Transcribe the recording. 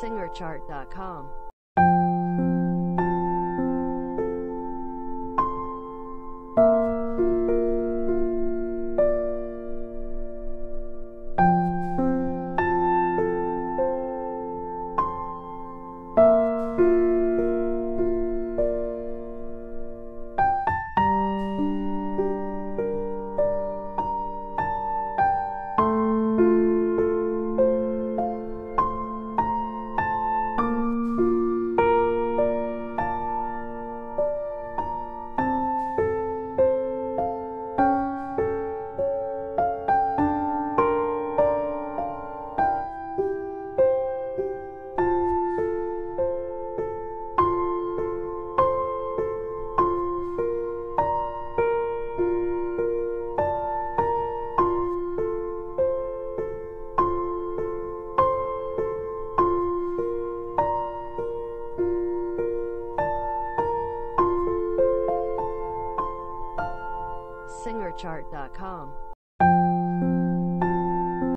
SingerChart.com SingerChart.com.